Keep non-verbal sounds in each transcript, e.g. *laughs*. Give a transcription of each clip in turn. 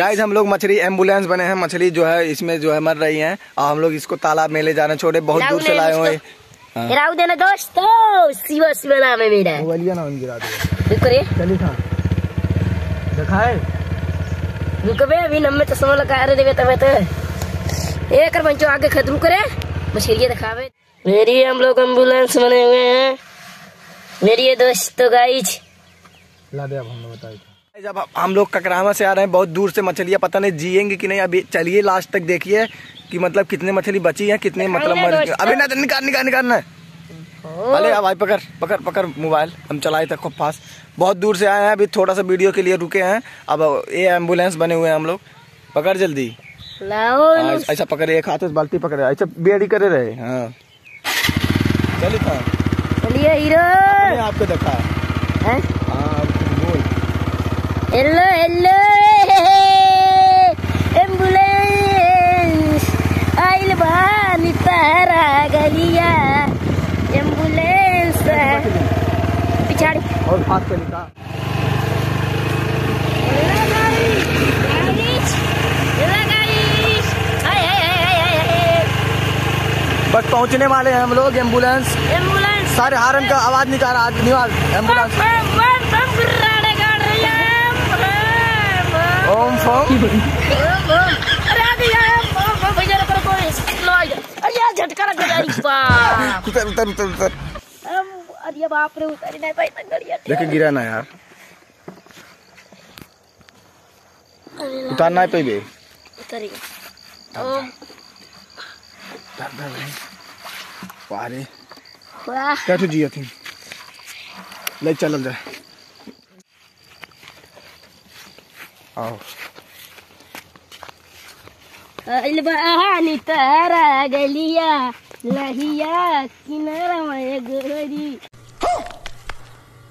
Guys हम लोग मछली एंबुलेंस बने हैं। मछली जो है इसमें जो है मर रही है। और हम लोग इसको तालाब में ले जा रहे हैं छोटे बहुत दूर से लाए हुए। हाँ। देना दोस्तों शिवा शिवा नाम है। मेरा मोबाइलिया ना गिरा दे रुको चलिए था। दिखाए रुको अभी नम्मे चश्मा लगा रहे देवे तबे तो। कर बंचो आगे खत रुक रे मछलियाँ दिखावे। मेरी हम लोग एंबुलेंस बने हुए हैं। मेरी दोस्तों गाइज़ ला दे अब हम लोग बताए जब हम लोग ककरामा से आ रहे हैं बहुत दूर से मछलियाँ पता नहीं जिएँगे कि नहीं। अभी चलिए लास्ट तक देखिए कि मतलब कितने मछली बची है कितने मतलब मर गए। अभी ना निकाल निकाल निकालना है अरे अब भाई पकड़ पकड़ पकड़ मोबाइल। हम चलाए थे खूब फास्ट बहुत दूर से आए हैं अभी थोड़ा सा वीडियो के लिए रुके हैं। अब ये एंबुलेंस बने हुए हैं हम लोग। पकड़ जल्दी। हाँ, ऐसा पकड़े एक हाथ बाल्टी पकड़े। ऐसा बेड़ी करे रहे हाँ। चलिए चलिए आपको देखा। हैं? हेलो हेलो एंबुलेंस आइल बानी तारा गलिया एंबुलेंस पिछाड़ी और फास्ट पे लिखा। बस पहुँचने वाले हैं हम लोग एंबुलेंस एंबुलेंस सारे हारन का आवाज़ निकाल रहा निवास एंबुलेंस ओम फोम झटका लग गया उतर उतर उतर उतर बाप रे उतारी नहीं पाई तक गड़िया देखे, गिरा ना यार। उतारना है पे भी उतारी ओम अरे। वाह क्या तो जिया थी? ले चल जा आओ। बहानी तारा गलिया लहिया किनारा में गोरी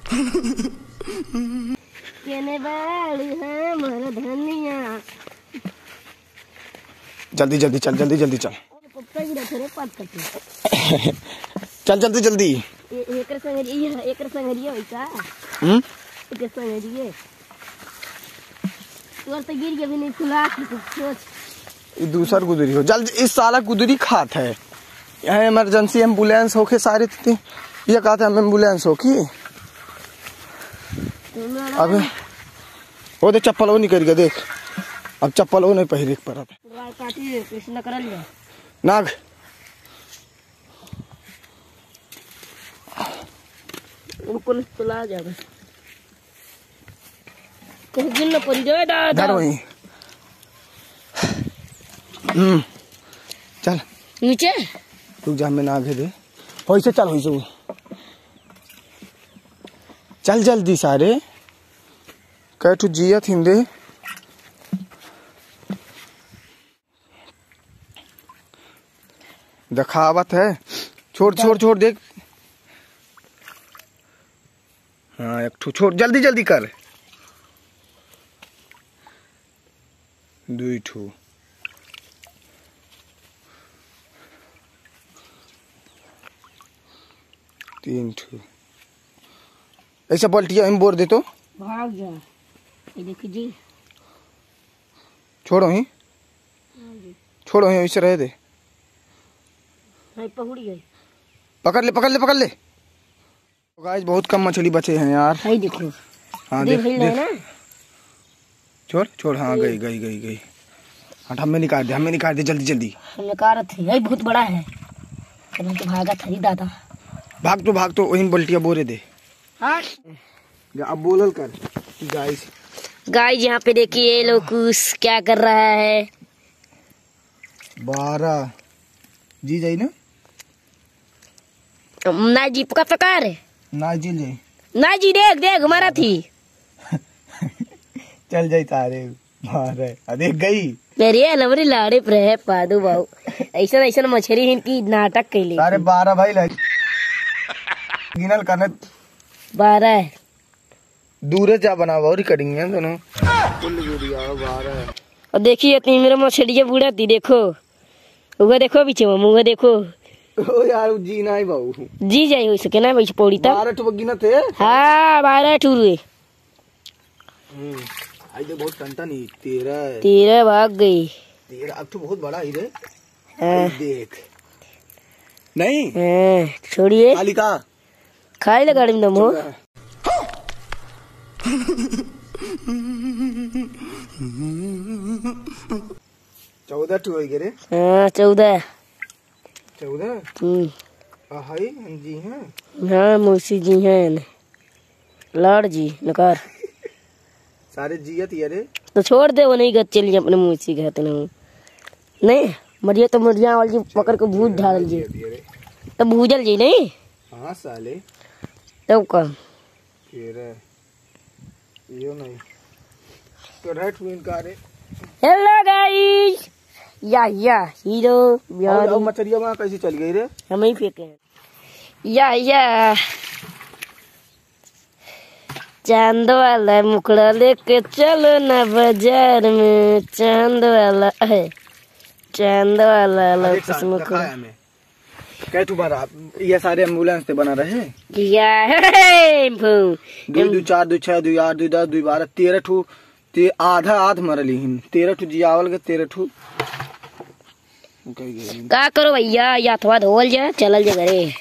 *laughs* केने बाल है हमर धनिया। जल्दी जल्दी चल जल्दी जल्दी चल। पप्पा जी रखे रे करते चल जल्दी जल्दी। एकर संगरी एकर संगरी होई का हम्म? एकर संगरी तोर तो गिर गया भी नहीं खुला। सोच दूसर गुदरी हो। जल्द इस साला गुदरी खात है। यहाँ इमरजेंसी एंबुलेंस होके सारे थे। ये कहते हम एंबुलेंस हो की। अब वो तो चप्पल वो निकल गया देख। अब चप्पल वो नहीं पहले पड़ा लिया नाग। कहीं गिन पड़ी जाए। दादा। वहीं। चल। नीचे? रुक जा नाग है दे। वैसे चल वैसे चल जल्दी सारे। कह तू जिया थिंदे दखावत है। छोड़ छोड़ छोड़ देख। हाँ एक ठू छोड़। जल्दी जल्दी कर। दुई ठू। तीन ठू। ऐसा पलटिया हम बोर दे तो भाग जा। ये देखिए जी। छोड़ो ही। छोड़ो ही ऐसे रह दे। पहुड़ी गई पकड़ ले पकड़ ले पकड़ ले। तो गाइस बहुत कम मछली बचे हैं यार। हाय देखो। हाँ देख देख छोड़ छोड़ हाँ गई गई गई गई। हट हमें निकाल दे हमें निकाल दे जल्दी जल्दी। हमने कहा रहा थी ये बहुत बड़ा है। तो भागा था ही दादा। भाग तो भाग तो वही बल्टिया बोरे दे। हाँ? अब बोलल कर गाइस गाय यहाँ पे देखिए ये लोग कुछ क्या कर रहा है। बारह जी जाई ना? ना जी पका पकार। ना जी जाई। ना जी देख देख हमारा थी। *laughs* चल जाई तारे बारह आ, देख गई। मेरी लवरी लाड़े पर है पादू बाबू ऐसा ऐसा मछली इनकी नाटक के लिए तारे बारह भाई लग गिनल करने बारह दूर जा बना हुआ रिकॉर्डिंग है दोनों कुल वीडियो बारह और देखिए इतनी मेरा मछली बूढ़ा थी देखो। उगा देखो पीछे में मुँह देखो। ओ यार जी ना ही बाबू जी जाई हो सके ना वैसे पौड़ी तक। बारह ठो गिना थे। हाँ बारह ठूर हुए। आई देख बहुत टंटा नहीं तेरह तेरह भाग गई। तेरह अब तो बहुत बड़ा ही रे। हाँ, देख। नहीं? हाँ, छोड़िए। कालिका। खाई लगा दी दम हो चौदह टू हो गए रे? हाँ चौदह। चौदह? हम्म, हाई जी हैं। हाँ मौसी जी हैं। लाड़ जी नकार। सारे जियत ये रे? तो छोड़ दे वो नहीं गत चलिए अपने मौसी कहते ना नहीं मरिया तो मरिया वाली पकड़ के भूज ढाल जी तो भूजल जी नहीं? हाँ साले। तब का तेरह यो नहीं। तो रेट हुई इनका रे। हेलो गाइस या या हीरो और बिहारी अब मछलिया वहाँ कैसे चल गई रे? हम ही फेंके हैं। या या। चाँद वाला मुखड़ा लेके चलो ना बाज़ार में। चाँद वाला है चाँद वाला लौकस साथ कह तू बना ये सारे एंबुलेंस से बना रहे? या भू। दो दो चार दो छह दो आठ दो दस दो बारह तेरह ठू ते आधा आध मरली हिन। तेरह ठू जियावल के तेरह ठू। का करो भैया या थोड़ा धोल जा चलल जा घरे।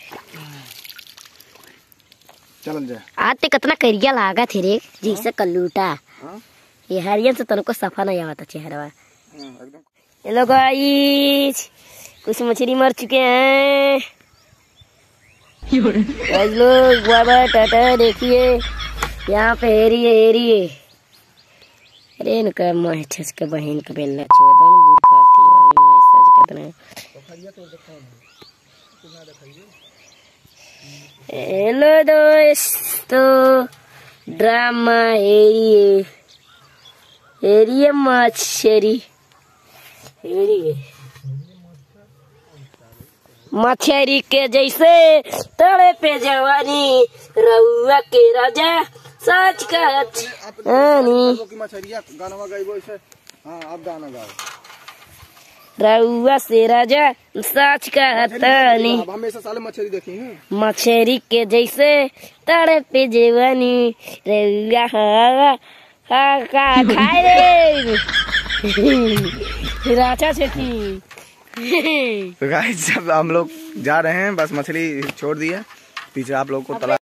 चल जाए आज ते कितना करिया लागा थे रे जैसे कल्लूटा हाँ? ये हरियन से तनको सफ़ा नहीं आवता चेहरा हेलो गाइस कुछ मछली मर चुके हैं। लोग बाय टाटा देखिए। यहाँ पे हेरी है हेरी है। अरे इनका महचस के बहन के बेलना चौदह दूर काटी वाली मैसेज कितना हेलो दोस्तों ड्रामा हेरी है। हेरी है मछली हेरी है। मछरी के जैसे तड़े पे जवानी रउआ के राजा सच का हाँ गाओ। रउआ से राजा सच का तानी अब हमेशा साले मछली देखी हैं? मछरी के जैसे तड़े पे जवानी रउआ हा हा का खाए रे। *laughs* राजा सेठी *laughs* तो गाइस जब हम लोग जा रहे हैं, बस मछली छोड़ दी है। पीछे आप लोग को तला